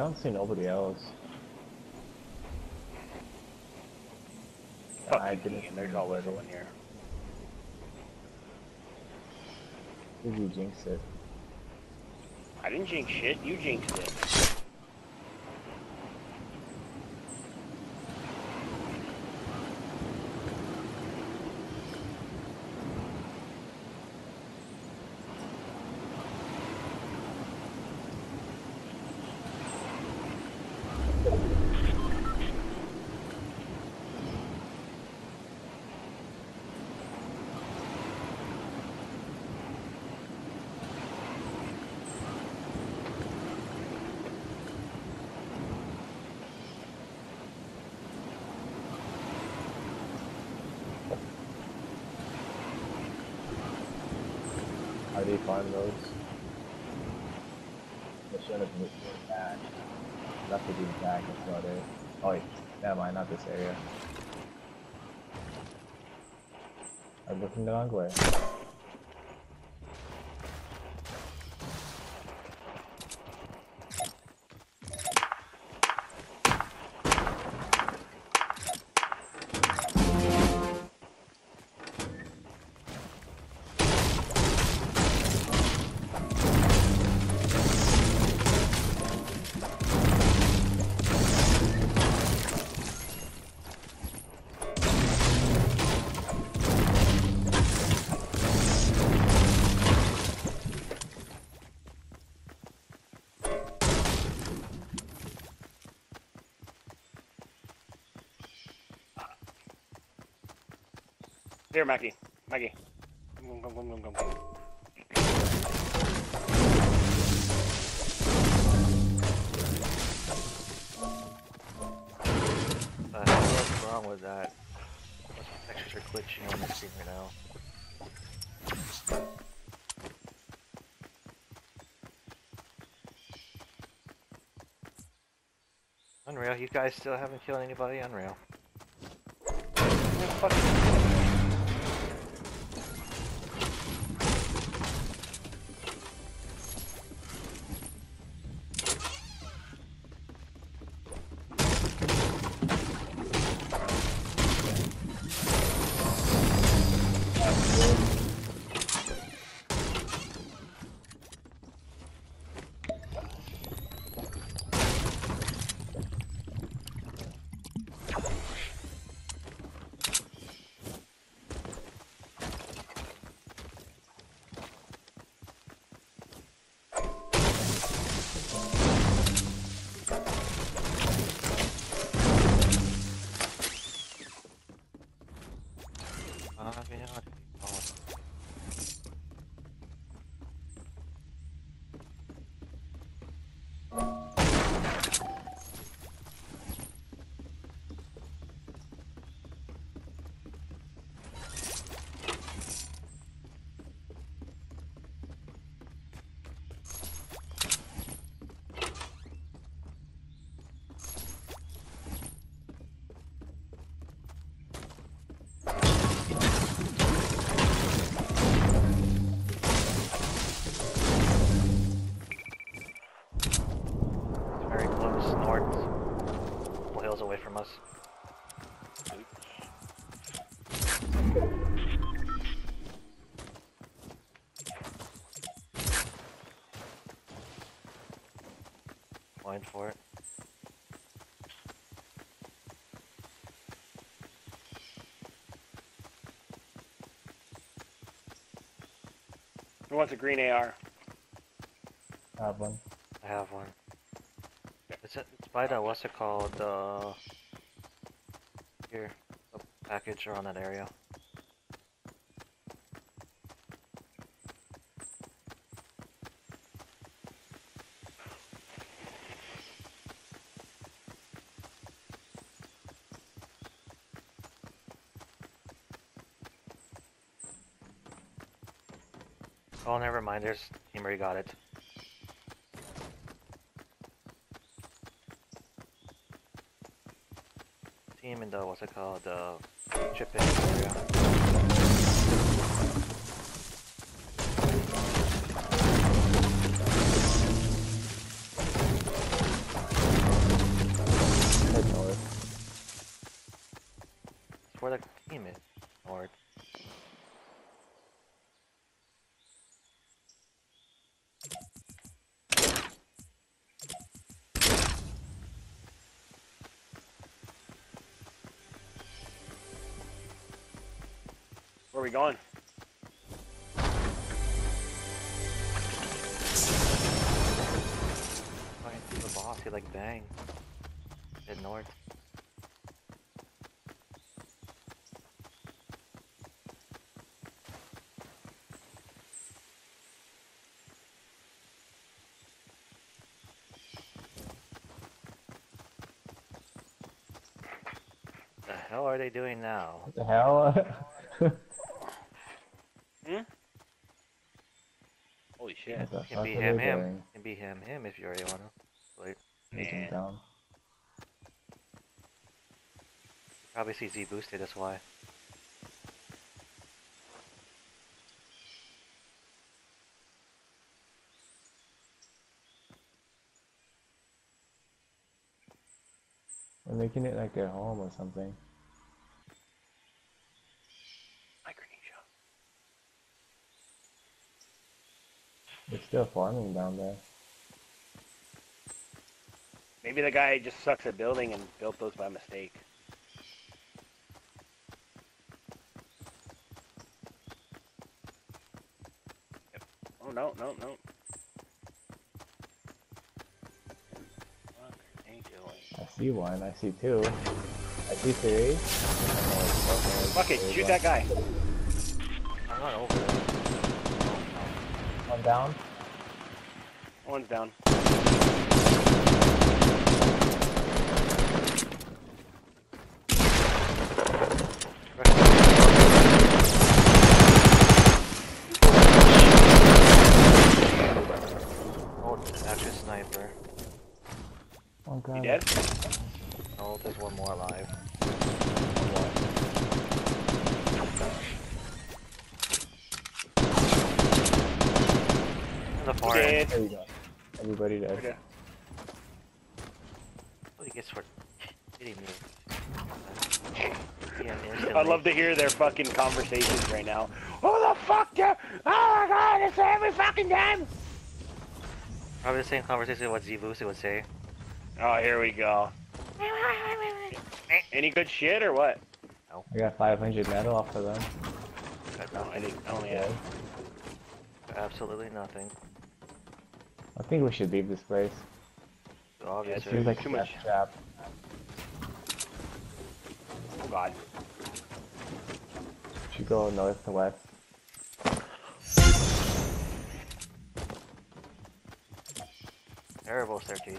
don't see nobody else. Fuck I didn't Ian, There's always one here. Did you jinx it? I didn't jinx shit. You jinxed it. You find those? They should have been back. Left to be back saw there. Oh wait, never mind, not this area. I'm looking the wrong way. Here, Mackie. Mackie. Come, come, come, come, come, come. Uh, what's wrong with that? What's extra glitching on the screen right now? Unreal, you guys still haven't killed anybody? Unreal. Blind for it. Who wants a green AR? I Have one. I have one. It's, it's by the, what's it called, uh, here, the package around that area. Oh, never mind, there's, already got it. Team in the, what's it called, the shipping area. Where are we going? Going through the boss, he like bang. Head north. The hell are they doing now? What the hell? Hmm? Holy shit. What Can fuck be him, they him. doing? Can be him, him if you already wanna. Like, him Man. down. probably see Z boosted, that's why. They're making it like their home or something. They're still farming down there. Maybe the guy just sucks at building and built those by mistake. Yep. Oh no, no, no. What are they doing? I see one. I see two. I see three. Fuck it, shoot that guy. I'm not over it. One down. One's down. Oh, actually. One You guy. dead? Oh, there's one more alive. Oh, In the far end. There you go. Everybody dead. Okay. What do you get for hitting me? Yeah, I'd love to hear their fucking conversations right now. Who the fuck do- Oh my god, it's every fucking time! Probably the same conversation what Z Lucy would say. Oh, here we go. Any good shit or what? No. I got 500 metal off of them. Got No, I nothing. didn't. Oh, I only Okay. had. Absolutely nothing. I think we should leave this place. Yeah, Obviously. Seems like too much. trap. Oh god. Should go north to west. Terrible staircase.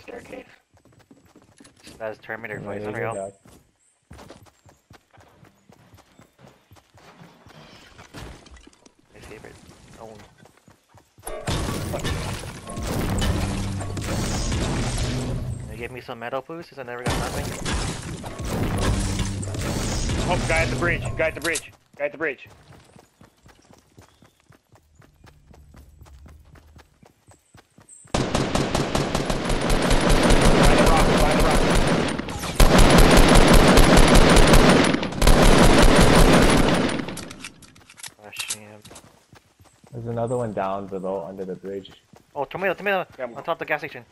Staircase. That's Terminator Yeah, place. there you Unreal. Me some metal boost since I never got nothing. Oh, guy at the bridge. Guy at the bridge. Guy at the bridge. Behind the rock, behind the rock. Rush him. There's another one down below under the bridge. Oh, tomato, tomato! Yeah, On top of the gas station.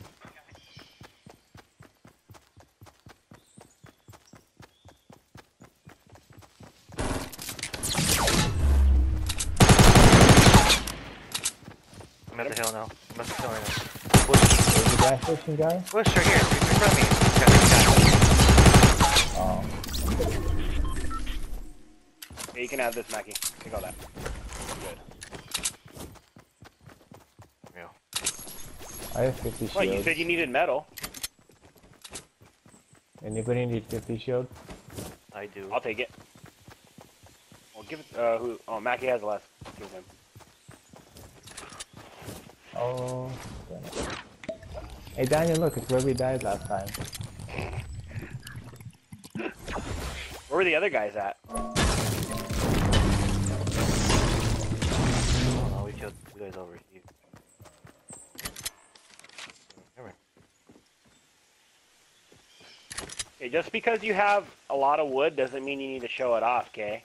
I'm at the hill now. I'm at the hill right now. Bush, There's the gas station guy. bush, right here. Right in front of me. Got guy. Oh, Yeah, you can have this, Mackie. Take all that. Good. Yeah. I have 50 What, you said you needed metal. Anybody need 50 shield? I do. I'll take it. Well, give it, uh, who, oh, Mackie has less. Give him. Oh. damn. Hey Daniel, look, it's where we died last time. Where were the other guys at? Oh no, we killed two guys over here. Come here. Okay, just because you have a lot of wood doesn't mean you need to show it off, okay?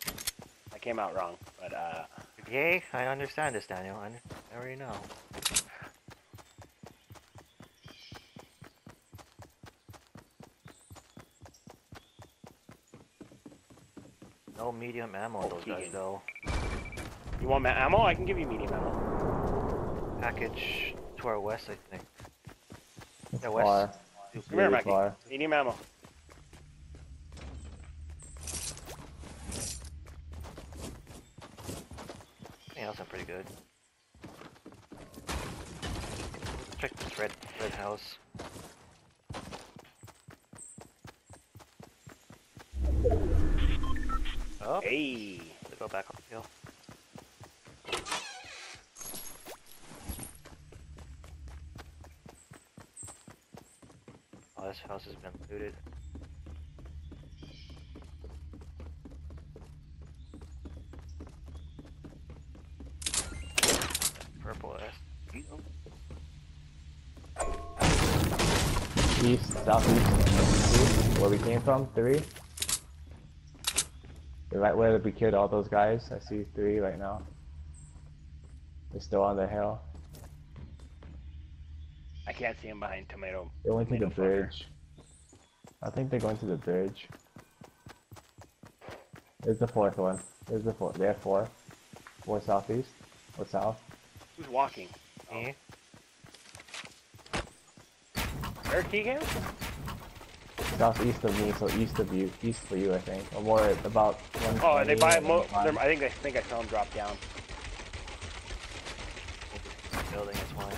I came out wrong, but uh, Yay, I understand this, Daniel. I, I already know. No medium ammo on those guys Keegan. though. You want ma- ammo? I can give you medium ammo. Package to our west, I think. Yeah, west. far. It's Come here, really Mikey. far. Medium ammo. Yeah, that's pretty good. Check this red red house. Oh, Hey. they go back up the hill. Oh, this house has been looted. Purple S. East, southeast, where we came from, three. The right where we killed all those guys. I see three right now. They're still on the hill. I can't see him behind tomato. They went to the Tomato fucker. bridge. I think they're going to the bridge. There's the fourth one. There's the fourth. They have four. Four southeast. Or south. Who's walking? Me? Eric Keegan? Southeast of me, so east of you. East for you, I think. Or more about. Oh, and they buy mo- I think I think I saw them drop down. Building is mine.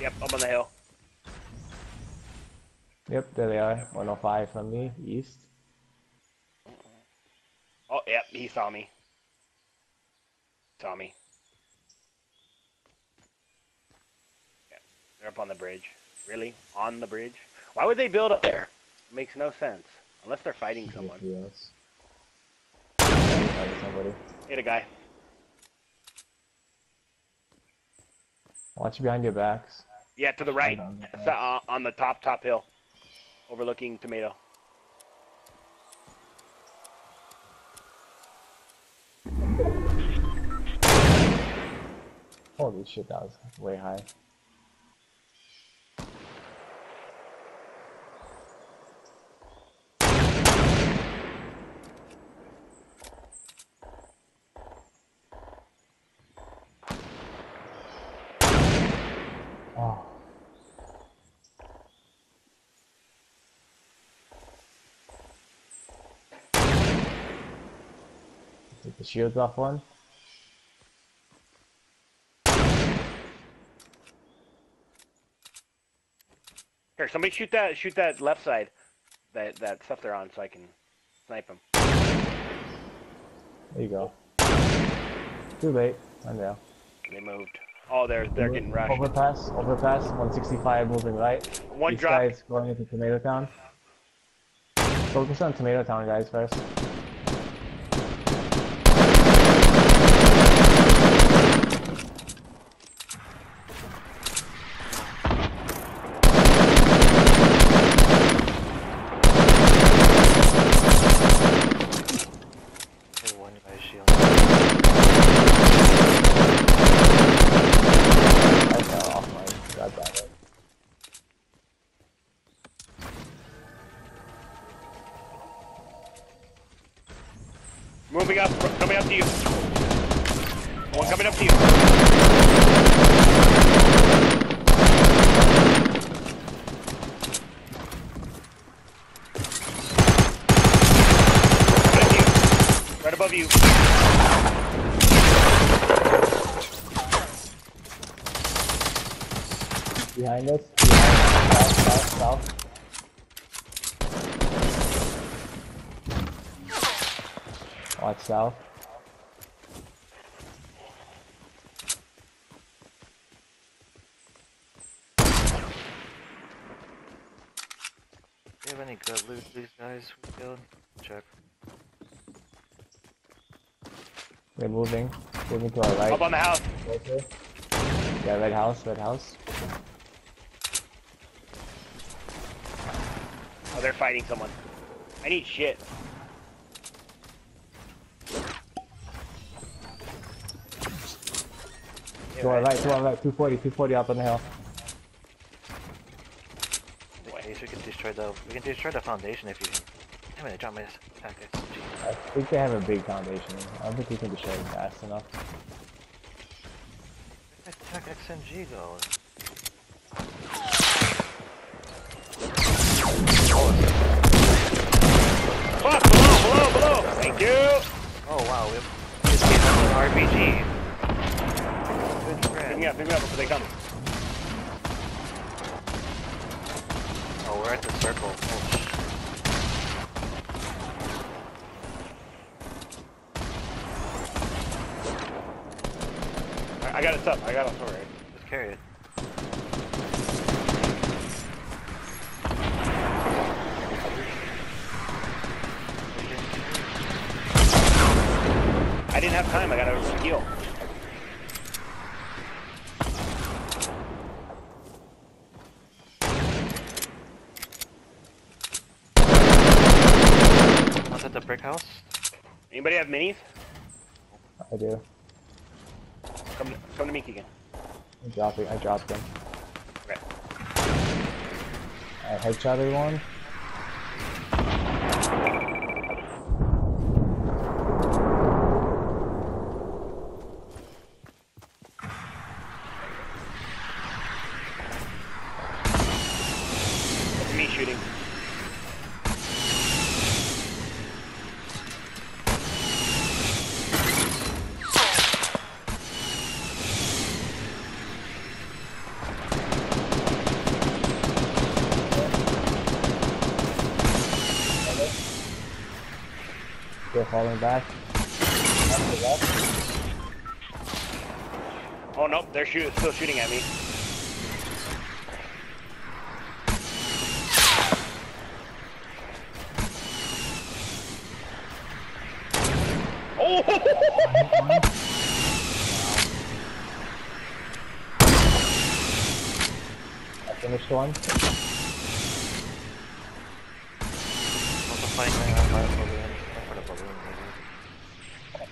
Yep, up on the hill. Yep, there they are. 105 from me, east. Oh, yep, he saw me. Saw me. Yeah, they're up on the bridge. Really? On the bridge? Why would they build up there? It makes no sense. Unless they're fighting someone. Yes. Hit a guy. Watch behind your backs. Yeah, to the right. on the uh, on the top, top hill. Overlooking tomato. Holy shit, that was way high. Oh. Take the shields off one. Somebody shoot that shoot that left side. That that stuff they're on so I can snipe them. There you go. Too late. I know. They moved. Oh, they're they're getting rushed. Overpass, overpass, 165 moving right. One These drop. guys going into Tomato Town. Focus on Tomato Town, guys, first. Hit one guy's shield. I fell off my god damn it. Moving up, coming up to you. One coming up to you. Right above you. Behind us. Behind us. South, south, south. Watch south. Do you have any good loot, these guys we killed? Check. They're moving. Moving to our right. Up on the house. Closer. Yeah, red house, red house. Oh, they're fighting someone. I need shit. To our right, to our right, 240, 240 up on the hill. In case we can destroy the we can destroy the foundation if you can. Damn it! I dropped my attack I think they have a big foundation. I don't think we can destroy it fast enough. Attack XMG go? Fuck! Below! Below! Below! Thank you! Oh wow, we have this game has an RPG. Good Pick friend. me up, pick me up before they come. Oh, we're at the circle. Oh, I got it up. I got it sorry. Just carry it. I didn't have time. I got to heal. Brick house. Anybody have minis? I do. Come to, come to me again. I'm dropping, I dropped them. Okay. I headshotted one. That's me shooting. They're falling back. Up to left. Oh nope, they're shoot, still shooting at me. Oh! I finished one.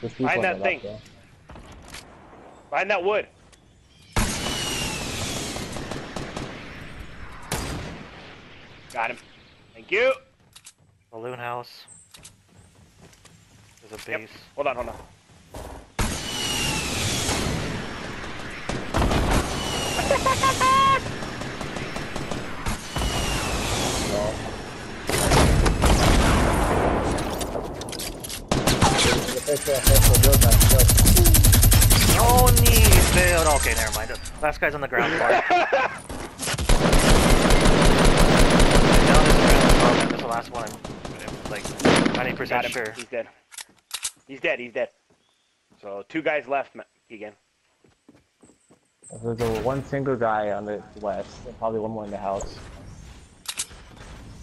Behind on that thing. though. Behind that wood. Got him. Thank you. Balloon house. There's a Yep. base. Hold on, hold on. The picture, picture, build that, build. No need failed. Okay, never mind. Last guy's on the ground floor. Down is the ground floor. That's the last one. Like 90% sure. He's dead. He's dead. He's dead. So two guys left, Ma- Keegan. There's a one single guy on the west, and probably one more in the house.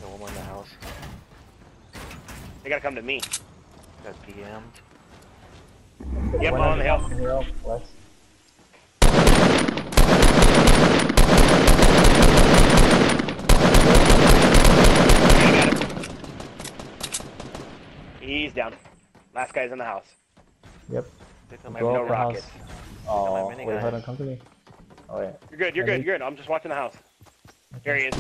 The one more in the house. They gotta come to me. Got PM'd. Yep, One on the hill. hill, west. I got. He's down. Last guy's in the house. Yep. Pick up my Go no rockets. Oh, wait, hold on, come to me. Oh, yeah. You're good. You're I good. need- You're good. I'm just watching the house. Here he is.